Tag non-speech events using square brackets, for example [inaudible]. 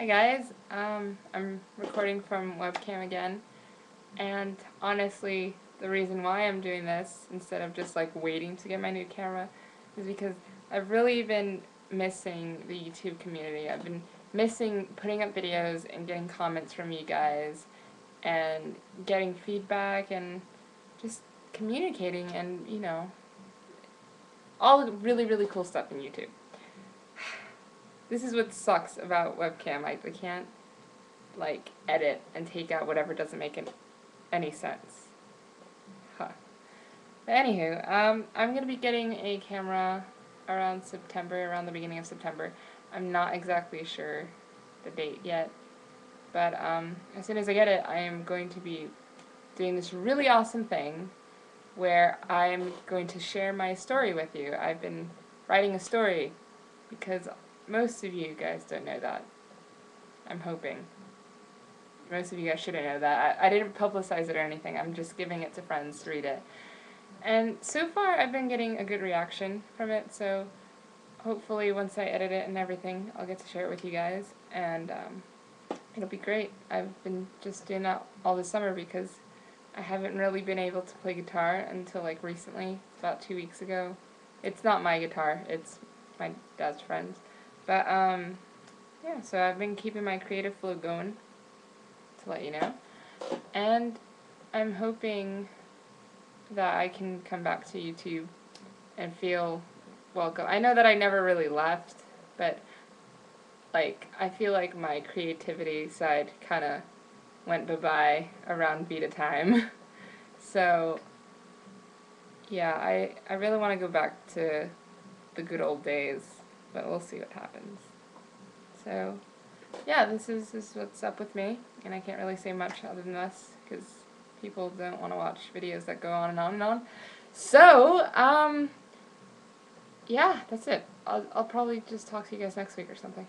Hi guys, um, I'm recording from webcam again, and honestly, the reason why I'm doing this instead of just like waiting to get my new camera is because I've really been missing the YouTube community. I've been missing putting up videos and getting comments from you guys and getting feedback and just communicating and, you know, all really, really cool stuff in YouTube. This is what sucks about webcam. I, I can't, like, edit and take out whatever doesn't make it, any sense. Huh. But anywho, um, I'm going to be getting a camera around September, around the beginning of September. I'm not exactly sure the date yet. But um, as soon as I get it, I am going to be doing this really awesome thing where I'm going to share my story with you. I've been writing a story because most of you guys don't know that. I'm hoping. Most of you guys shouldn't know that. I, I didn't publicize it or anything. I'm just giving it to friends to read it. And so far, I've been getting a good reaction from it, so hopefully once I edit it and everything, I'll get to share it with you guys, and um, it'll be great. I've been just doing that all this summer because I haven't really been able to play guitar until like recently, about two weeks ago. It's not my guitar, it's my dad's friend's. But, um, yeah, so I've been keeping my creative flow going, to let you know. And I'm hoping that I can come back to YouTube and feel welcome. I know that I never really left, but like I feel like my creativity side kind of went bye-bye around beta time. [laughs] so yeah, I I really want to go back to the good old days, but we'll see what happens. So yeah, this is, this is what's up with me, and I can't really say much other than this because people don't want to watch videos that go on and on and on. So, um, yeah, that's it. I'll, I'll probably just talk to you guys next week or something.